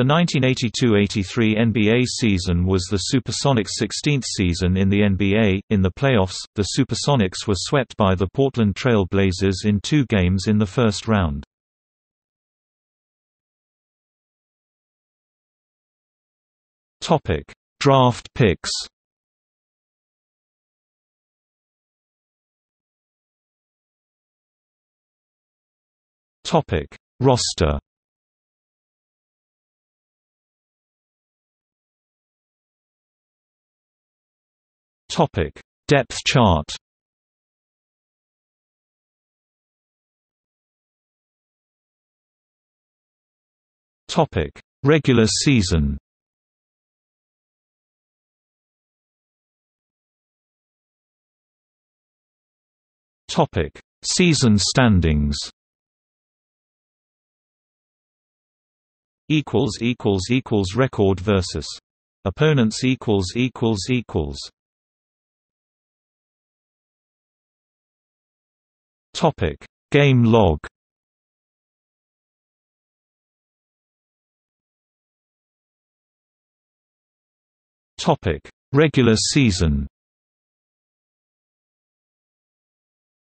The 1982–83 NBA season was the Supersonics' 16th season in the NBA. In the playoffs, the Supersonics were swept by the Portland Trail Blazers in two games in the first round. Topic: Draft picks. Topic: Roster. Topic: Depth chart. Topic: Regular season. Topic: Season standings. Equals equals equals record versus opponents equals equals equals. Topic: Game log. Topic: Regular season.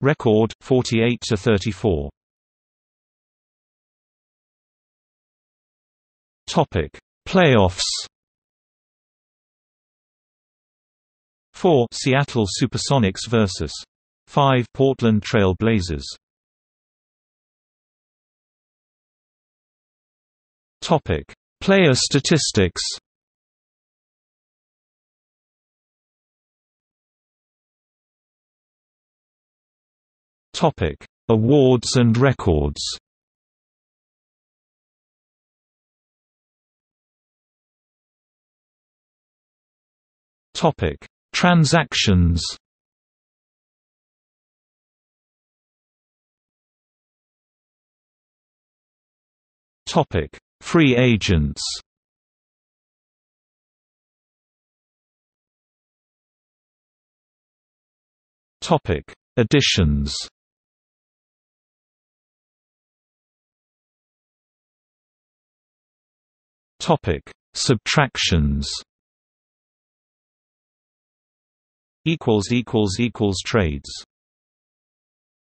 Record 48 to 34. Topic: Playoffs. 4 Seattle Supersonics vs. 5 Portland Trail Blazers. Topic: Player statistics. Topic: Awards and records. Topic: Transactions. Topic: Free agents. Topic: Additions. Topic: Subtractions. Equals equals equals trades.